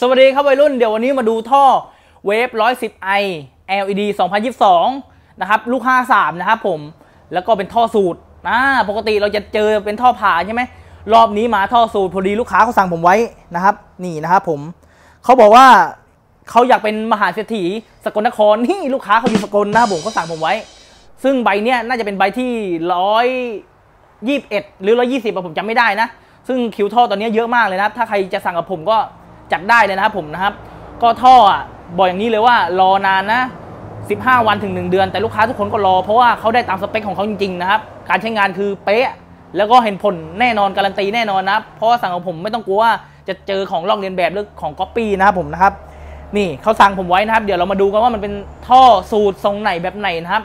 สวัสดีครับวัยรุ่นเดี๋ยววันนี้มาดูท่อเวฟ 110i LED 2022 นะครับ ลูก 53 นะครับผม แล้วก็เป็นท่อสูตรอ่าปกติเราจะเจอเป็นท่อผ่าใช่ไหม รอบนี้มาท่อสูตรพอดีลูกค้าเขาสั่งผมไว้นะครับ นี่นะครับผม เขาบอกว่าเขาอยากเป็นมหาเศรษฐีสกลนครนี่ลูกค้าเขาอยู่สกลนะครับผมเขาสั่งผมไว้ ซึ่งใบเนี้ยน่าจะเป็นใบที่ร้อยยี่สิบเอ็ดหรือร้อยี่สิบผมจำไม่ได้นะ ซึ่งคิวท่อตอนนี้เยอะมากเลยนะ ถ้าใครจะสั่งกับผมก็ จัดได้เลยนะครับผมนะครับ ก็ท่ออะบอกอย่างนี้เลยว่ารอนานนะ 15 วันถึง 1 เดือน แต่ลูกค้าทุกคนก็รอ เพราะว่าเขาได้ตามสเปคของเขาจริงๆนะครับ การใช้งานคือเป๊ะ แล้วก็เห็นผลแน่นอนการันตีแน่นอนนะครับ เพราะว่าสั่งกับผมไม่ต้องกลัวว่าจะเจอของลอกเลียนแบบหรือของก๊อปปี้นะครับผมนะครับ นี่เขาสั่งผมไว้นะครับ เดี๋ยวเรามาดูกันว่ามันเป็นท่อสูตรทรงไหนแบบไหนนะครับ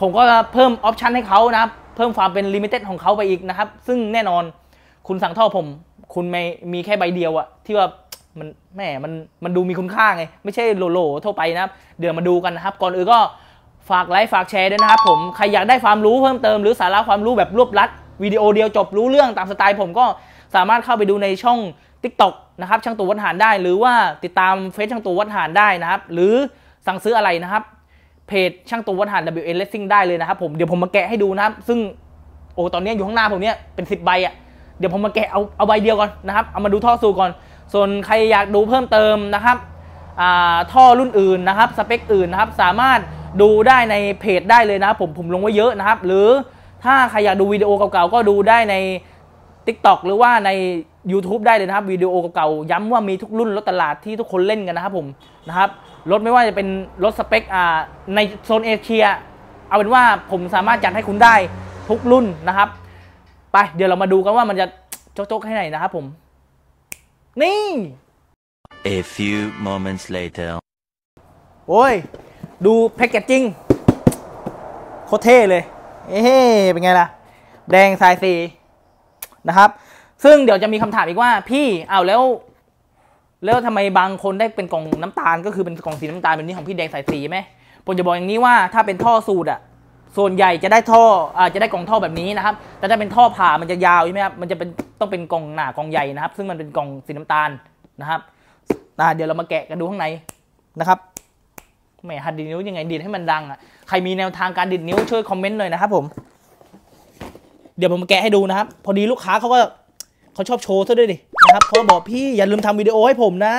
ผมก็เพิ่มออปชันให้เขานะครับ เพิ่มความเป็นลิมิเต็ดของเขาไปอีกนะครับ ซึ่งแน่นอนคุณสั่งท่อผม คุณไม่มีแค่ใบเดียวอะที่ว่า มันแหมมันมันดูมีคุณค่าไง ไม่ใช่โหลๆทั่วไปนะครับ เดี๋ยวมาดูกันนะครับ ก่อนอื่นก็ฝากไลค์ฝากแชร์ด้วยนะครับผมใครอยากได้ความรู้เพิ่มเติมหรือสาระความรู้แบบรวบรัดวิดีโอเดียวจบรู้เรื่องตามสไตล์ผมก็สามารถเข้าไปดูในช่อง TikTok นะครับช่างตู่วัดหานได้ หรือว่าติดตามเฟซช่างตู่วัดหานได้นะครับ หรือสั่งซื้ออะไรนะครับเพจช่างตัววัดหาร WN Racing ได้เลยนะครับผมเดี๋ยวผมมาแกะให้ดูนะครับ ซึ่งโอ้ตอนนี้อยู่ข้างหน้าผมเนี่ยเป็น 10 ใบอะ่ะเดี๋ยวผมมาแกะเอาเอาใบเดียวก่อนนะครับเอามาดูท่อสูก่อน ส่วนใครอยากดูเพิ่มเติมนะครับท่อรุ่นอื่นนะครับสเปคอื่นนะครับสามารถดูได้ในเพจได้เลยนะครับผมผมลงไว้เยอะนะครับ หรือถ้าใครอยากดูวิดีโอเก่าๆก็ดูได้ใน TikTok หรือว่าใน YouTube ได้เลยนะครับวิดีโอเก่าๆย้ำว่ามีทุกรุ่นรถตลาดที่ทุกคนเล่นกันนะครับผมนะครับรถไม่ว่าจะเป็นรถสเปคในโซนเอเชีย เอาเป็นว่าผมสามารถจัดให้คุณได้ทุกรุ่นนะครับ ไปเดี๋ยวเรามาดูกันว่ามันจะโจ๊กๆให้ไหนนะครับผม นี่ A few moments later. โอ้ย ดูแพคเกจจิ้งโคตรเท่เลย เอ้เป็นไงล่ะ แดงสายสีนะครับ ซึ่งเดี๋ยวจะมีคำถามอีกว่า พี่เอาวแล้ว แล้วทำไมบางคนได้เป็นกล่องน้ำตาล ก็คือเป็นกล่องสีน้ำตาลแบบนี้ของพี่แดงสายสีไหมผมจะบอกอย่างนี้ว่าถ้าเป็นท่อสูตรอะ ส่วนใหญ่จะได้ท่ออาจะได้กล่องท่อแบบนี้นะครับ แต่ถ้าเป็นท่อผ่ามันจะยาวใช่ไหมครับ มันจะเป็นต้องเป็นกล่องหนากล่องใหญ่นะครับ ซึ่งมันเป็นกล่องสีน้ำตาลนะครับอ่าเดี๋ยวเรามาแกะกันดูข้างในนะครับแหมหัดดีดนิ้วยังไงดีดให้มันดังอะ ใครมีแนวทางการดีดนิ้วช่วยคอมเมนต์หน่อยนะครับผม เดี๋ยวผมมาแกะให้ดูนะครับ พอดีลูกค้าเขาก็เขาชอบโชว์ซะด้วยดินะครับเขาบอกพี่อย่าลืมทำวิดีโอให้ผมนะ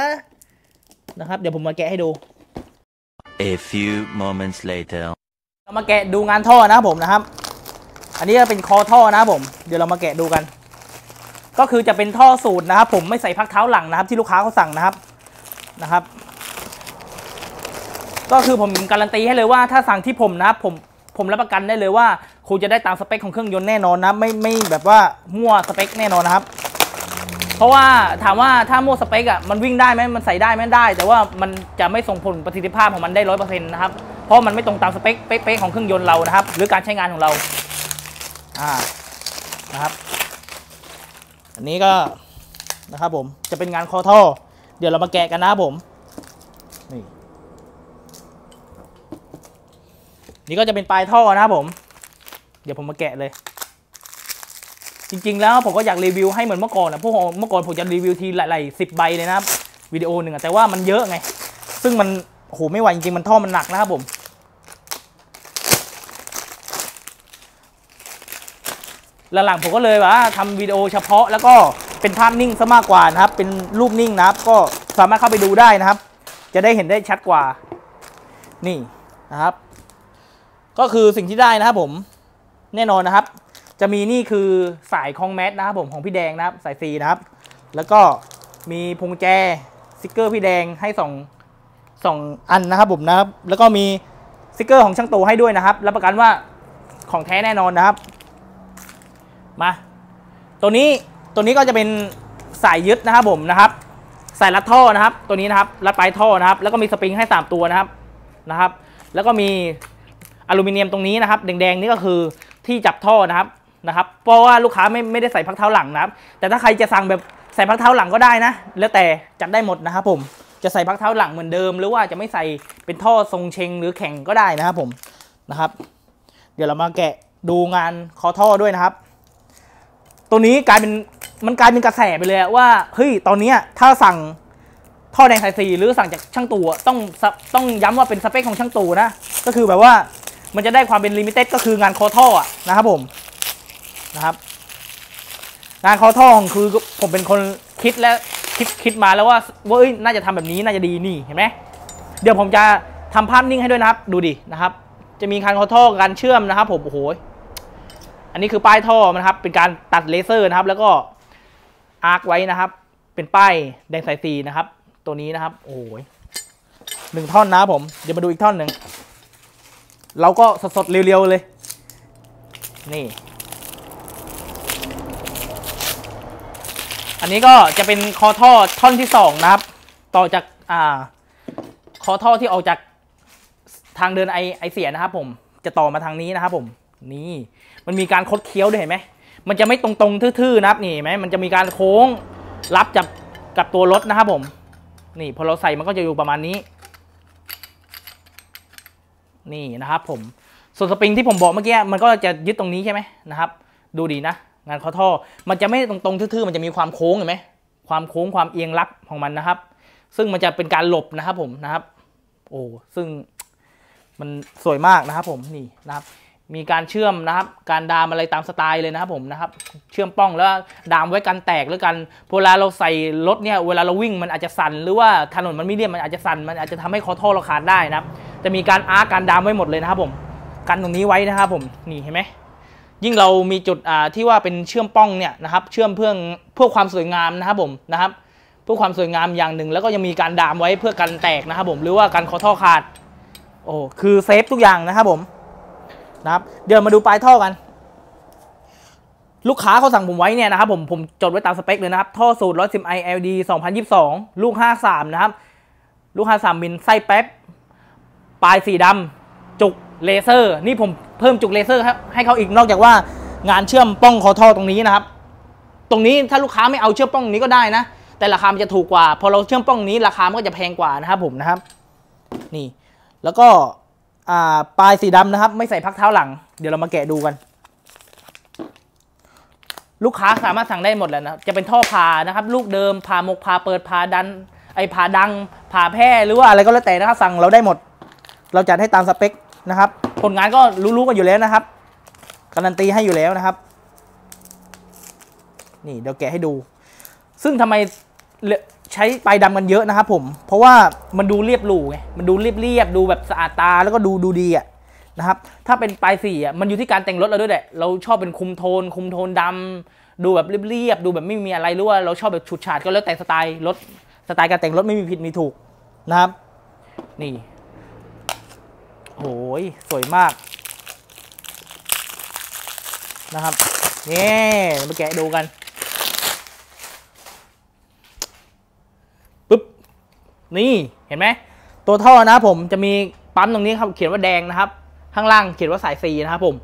นะครับ เดี๋ยวผมมาแกะให้ดู A few moments later. เรามาแกะดูงานท่อนะครับผมนะครับ อันนี้ก็เป็นคอท่อนะครับผม เดี๋ยวเรามาแกะดูกัน ก็คือจะเป็นท่อสูตรนะครับ ผมไม่ใส่พักเท้าหลังนะครับ ที่ลูกค้าเขาสั่งนะครับนะครับ ก็คือผมการันตีให้เลยว่าถ้าสั่งที่ผมนะครับผมผมรับประกันได้เลยว่าคุณจะได้ตามสเปคของเครื่องยนต์แน่นอนนะไม่ไม่แบบว่ามั่วสเปคแน่นอนนะครับ เพราะว่าถามว่าถ้ามั่วสเปคอะมันวิ่งได้ไหมมันใส่ได้ไหมได้ แต่ว่ามันจะไม่ส่งผลประสิทธิภาพของมันได้ร้อยเปอร์เซ็นต์นะครับ เพราะมันไม่ตรงตามสเปคเป๊ะๆของเครื่องยนต์เรานะครับ หรือการใช้งานของเราอ่านะครับ อันนี้ก็นะครับผมจะเป็นงานคอท่อ เดี๋ยวเรามาแกะกันนะผมนี่นี่ก็จะเป็นปลายท่อนะครับผม เดี๋ยวผมมาแกะเลย จริง ๆ แล้วผมก็อยากรีวิวให้เหมือนเมื่อก่อนนะพวกเมื่อก่อนผมจะรีวิวทีหลายๆสิบใบเลยนะครับวิดีโอหนึ่งแต่ว่ามันเยอะไง ซึ่งมันโอ้โหไม่ไหวจริงๆมันท่อมันหนักนะครับผม หลังๆผมก็เลยว่าทำวิดีโอเฉพาะแล้วก็เป็นภาพนิ่งซะมากกว่านะครับ เป็นรูปนิ่งนะครับ ก็สามารถเข้าไปดูได้นะครับ จะได้เห็นได้ชัดกว่า นี่นะครับ ก็คือสิ่งที่ได้นะครับผมแน่นอนนะครับ จะมีนี่คือสายคองแมทนะครับผมของพี่แดงนะครับ สายซีนะครับ แล้วก็มีพวงแจสติกเกอร์พี่แดงให้สองสองอันนะครับผมนะครับ แล้วก็มีสติกเกอร์ของช่างโตให้ด้วยนะครับรับประกันว่าของแท้แน่นอนนะครับ มา ตัวนี้ตัวนี้ก็จะเป็นสายยึดนะครับผมนะครับสายรัดท่อนะครับ ตัวนี้นะครับรัดปลายท่อนะครับ แล้วก็มีสปริงให้ 3 ตัวนะครับนะครับ แล้วก็มีอลูมิเนียมตรงนี้นะครับ แดงๆนี่ก็คือที่จับท่อนะครับนะครับ เพราะว่าลูกค้าไม่ไม่ได้ใส่พักเท้าหลังนะครับ แต่ถ้าใครจะสั่งแบบใส่พักเท้าหลังก็ได้นะ แล้วแต่จัดได้หมดนะครับผมจะใส่พักเท้าหลังเหมือนเดิม หรือว่าจะไม่ใส่เป็นท่อทรงเชงหรือแข็งก็ได้นะครับผมนะครับ เดี๋ยวเรามาแกะดูงานคอท่อด้วยนะครับ ตัวนี้กลายเป็นมันกลายเป็นกระแสไปเลยว่าเฮ้ยตอนเนี้ยถ้าสั่งท่อแดงสายสีหรือสั่งจากช่างตู่อะต้องต้องย้ำว่าเป็นสเปคของช่างตูนะ ก็คือแบบว่ามันจะได้ความเป็นลิมิเต็ดก็คืองานคอท่อนะครับผมนะครับ งานคอท่อของคือผมเป็นคนคิดและคิดคิดมาแล้วว่าว่าน่าจะทำแบบนี้น่าจะดีนี่เห็นไหมเดี๋ยวผมจะทำภาพนิ่งให้ด้วยนะครับ ดูดินะครับ จะมีการคอท่อการเชื่อมนะครับ ผมโอ้โห อันนี้คือป้ายท่อมันะครับ เป็นการตัดเลเซอร์นะครับ แล้วก็อาร์คไว้นะครับ เป็นป้ายแดงสายสีนะครับ ตัวนี้นะครับ โอ้โหนึ่งท่อนนะผม เดี๋ยวมาดูอีกท่อนหนึ่ง เราก็สดๆ เรียวๆ เลย นี่ อันนี้ก็จะเป็นคอท่อท่อนที่สองนะครับ ต่อจากอ่า คอท่อที่ออกจากทางเดินไอไอเสียนะครับผม จะต่อมาทางนี้นะครับผม นี่มันมีการคดเคี้ยวด้วยเห็นไหมมันจะไม่ตรงๆทื่อๆนะครับนี่ไหมมันจะมีการโค้งรับจับกับตัวรถนะครับผม นี่พอเราใส่มันก็จะอยู่ประมาณนี้ นี่นะครับผมส่วนสปริงที่ผมบอกเมื่อกี้มันก็จะยึดตรงนี้ใช่ไหมนะครับ ดูดีนะ งานคอท่อ มันจะไม่ตรงๆทื่อๆ มันจะมีความโค้งเห็นไหมความโค้งความเอียงรับของมันนะครับ ซึ่งมันจะเป็นการหลบนะครับผมนะครับ โอ้ซึ่งมันสวยมากนะครับผมนี่นะครับ มีการเชื่อมนะครับ การดามอะไรตามสไตล์เลยนะครับผมนะครับ เชื่อมป้องแล้วดามไว้กันแตกหรือกันเวลาเราใส่รถเนี่ยเวลาเราวิ่งมันอาจจะสั่นหรือว่าถนนมันไม่เรียบมันอาจจะสั่นมันอาจจะทำให้คอท่อเราขาดได้นะครับ จะมีการอาร์การดามไว้หมดเลยนะครับผมกันตรงนี้ไว้นะครับผมนี่เห็นไหมยิ่งเรามีจุดที่ว่าเป็นเชื่อมป้องเนี่ยนะครับ เชื่อมเพื่อเพื่อความสวยงามนะครับผมนะครับเพื่อความสวยงามอย่างหนึ่ง แล้วก็ยังมีการดามไว้เพื่อกันแตกนะครับผมหรือว่ากันคอท่อขาดโอ้คือเซฟทุกอย่างนะครับผม นะครับ เดี๋ยวมาดูปลายท่อกัน ลูกค้าเขาสั่งผมไว้เนี่ยนะครับผมผมจดไว้ตามสเปคเลยนะครับ ท่อสูตร 110 i LD 2022 ลูก 53 นะครับ ลูก 53 มิลไส้แป๊บ ปลายสีดำจุกเลเซอร์ นี่ผมเพิ่มจุกเลเซอร์ให้เขาอีกนอกจากว่างานเชื่อมป้องคอท่อตรงนี้นะครับ ตรงนี้ถ้าลูกค้าไม่เอาเชื่อมป้องนี้ก็ได้นะ แต่ราคามันจะถูกกว่า พอเราเชื่อมป้องนี้ราคามันก็จะแพงกว่านะครับผมนะครับ นี่ แล้วก็ ปลายสีดำนะครับ ไม่ใส่พักเท้าหลัง เดี๋ยวเรามาแกะดูกัน ลูกค้าสามารถสั่งได้หมดแล้วนะจะเป็นท่อผ่านะครับ ลูกเดิมผ่ามกผ่าเปิดผ่าดัน ไอผ่าดังผ่าแพร่หรือว่าอะไรก็แล้วแต่นะครับสั่งเราได้หมด เราจัดให้ตามสเปคนะครับผลงานก็รู้ๆกันอยู่แล้วนะครับ การันตีให้อยู่แล้วนะครับ นี่เดี๋ยวแกะให้ดู ซึ่งทำไม ช้ปลายดำกันเยอะนะครับผม เพราะว่ามันดูเรียบหรูไง มันดูเรียบเรียบๆดูแบบสะอาดตาแล้วก็ดูดูดีอะนะครับ ถ้าเป็นปลายสีอะมันอยู่ที่การแต่งรถเราด้วยแหละ เราชอบเป็นคุมโทน คุมโทนดำดูแบบเรียบๆดูแบบไม่มีอะไรหรือว่าเราชอบแบบฉูดฉาดก็แล้วแต่สไตล์รถสไตล์การแต่งรถไม่มีผิดมีถูกนะครับ นี่โอ้ยสวยมาก นะครับนี่มาแกะดูกันปึ๊บ นี่เห็นไหมตัวท่อนะผมจะมีปั๊มตรงนี้ครับเขียนว่าแดงนะครับ ข้างล่างเขียนว่าสายสีนะครับผม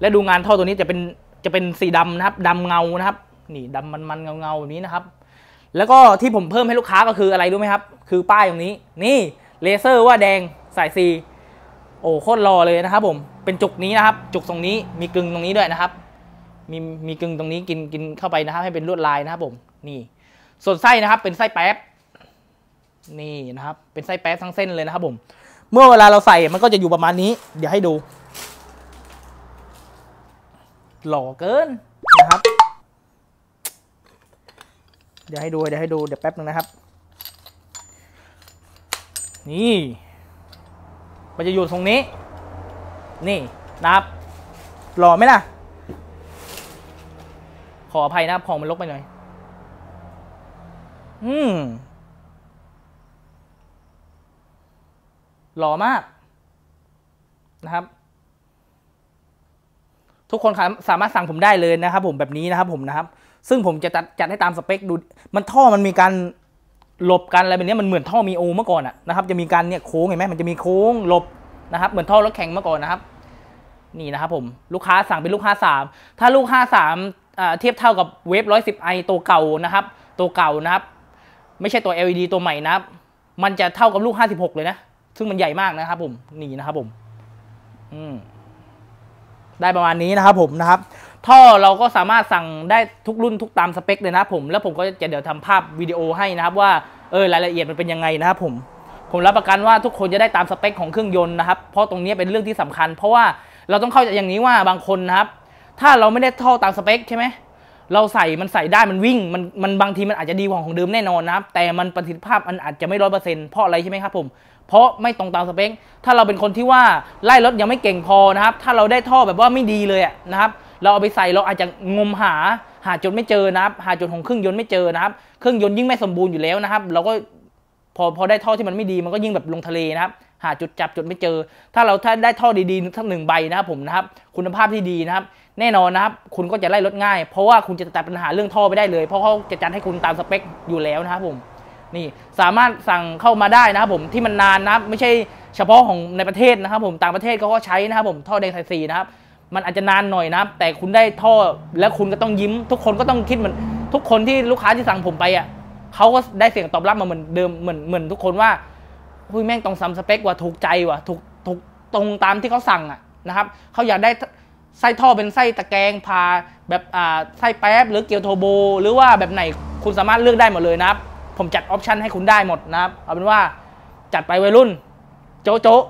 และดูงานท่อตัวนี้จะเป็นจะเป็นสีดำนะครับดำเงานะครับ นี่ดำมันมันเงาเงาแบบนี้นะครับ แล้วก็ที่ผมเพิ่มให้ลูกค้าก็คืออะไรรู้ไหมครับ คือป้ายตรงนี้ นี่เลเซอร์ว่าแดงสายสีโอ้โคตรรอเลยนะครับ ผมเป็นจุกนี้นะครับ จุกตรงนี้มีกึ่งตรงนี้ด้วยนะครับ มีมีกึ่งตรงนี้กินกินเข้าไปนะครับ ให้เป็นลวดลายนะครับผมนี่ส่วนไส้นะครับเป็นไส้แป๊บ นี่นะครับ เป็นไส้แป๊บทั้งเส้นเลยนะครับผม เมื่อเวลาเราใส่มันก็จะอยู่ประมาณนี้ เดี๋ยวให้ดู หล่อเกินนะครับ เดี๋ยวให้ดูเดี๋ยวให้ดูเดี๋ยวแป๊บนึงนะครับ นี่ มันจะอยู่ตรงนี้ นี่นะครับ หล่อไหมล่ะ ขออภัยนะครับของมันลกไปหน่อย อืม หล่อมากนะครับ ทุกคนคสามารถสั่งผมได้เลยนะครับ ผมแบบนี้นะครับผมนะครับ ซึ่งผมจะจัดจัดให้ตามสเปคดู มันท่อมันมีการหลบกันอะไรแบบนี้มันเหมือนท่อมีโอเมื่อก่อนอะนะครับ จะมีการเนี่ยโค้งเห็นไหมมันจะมีโค้งหลบนะครับ เหมือนท่อรถแข่งเมื่อก่อนนะครับ นี่นะครับ ผมลูกค้าสั่งเป็นลูกค้าสามถ้าลูกค้าสามเทียบเท่ากับเวฟร้อยสิบไอตัวเก่านะครับ ตัวเก่านะครับ ไม่ใช่ตัว LED ตัวใหม่นะครับ มันจะเท่ากับลูก 56 เลยนะ ซึ่งมันใหญ่มากนะครับผมนี่นะครับผมอืมได้ประมาณนี้นะครับผมนะครับท่อเราก็สามารถสั่งได้ทุกรุ่นทุกตามสเปคเลยนะผมแล้วผมก็จะเดี๋ยวทำภาพวิดีโอให้นะครับว่าเออรายละเอียดมันเป็นยังไงนะครับผมผมรับประกันว่าทุกคนจะได้ตามสเปคของเครื่องยนต์นะครับ เพราะตรงนี้เป็นเรื่องที่สำคัญ เพราะว่าเราต้องเข้าใจอย่างนี้ว่าบางคนนะครับ ถ้าเราไม่ได้ท่อตามสเปคใช่ไหมเราใส่มันใส่ได้มันวิ่งมันมันบางทีมันอาจจะดีกว่าของเดิมแน่นอนนะครับ แต่มันประสิทธิภาพมันอาจจะไม่ร้อยเปอร์เซ็นต์เพราะอะไรใช่ไหมครับผม เพราะไม่ตรงตามสเปค ถ้าเราเป็นคนที่ว่าไล่รถยังไม่เก่งพอนะครับ ถ้าเราได้ท่อแบบว่าไม่ดีเลยนะครับ เราเอาไปใส่เราอาจจะงมหาหาจุดไม่เจอนะครับ หาจุดของเครื่องยนต์ไม่เจอนะครับ เครื่องยนต์ยิ่งไม่สมบูรณ์อยู่แล้วนะครับ เราก็พอพอได้ท่อที่มันไม่ดีมันก็ยิ่งแบบลงทะเลนะครับ หาจุดจับจุดไม่เจอ ถ้าเราถ้าได้ท่อดีๆทั้งหนึ่งใบนะครับผมนะครับ คุณภาพที่ดีนะครับ แน่นอนนะครับ คุณก็จะไล่รถง่าย เพราะว่าคุณจะตัดปัญหาเรื่องท่อไปได้เลย เพราะเขาจะจัดให้คุณตามสเปคอยู่แล้วนะครับผม นี่สามารถสั่งเข้ามาได้นะครับผมที่มันนานนะไม่ใช่เฉพาะของในประเทศนะครับผมต่างประเทศเขาก็ใช้นะครับผมท่อแดงสายสีนะครับมันอาจจะนานหน่อยนะแต่คุณได้ท่อแล้วคุณก็ต้องยิ้ม ทุกคนก็ต้องคิดเหมือนทุกคนที่ลูกค้าที่สั่งผมไปอะเขาก็ได้เสียงตอบรับมาเหมือนเดิมเหมือนเหมือนทุกคนว่าคุยแม่งตรงซ้ำสเปคว่ะถูกใจว่ะถูกถูกตรงตามที่เขาสั่งอะนะครับเขาอยากได้ไส้ท่อเป็นไส้ตะแกรงพาแบบอ่าไส้แป๊บหรือเกียวโทโบ หรือว่าแบบไหนคุณสามารถเลือกได้หมดเลยนะครับ ผมจัดออปชันให้คุณได้หมดนะครับ เอาเป็นว่าจัดไปวัยรุ่น โจ๊ะโจ๊ะ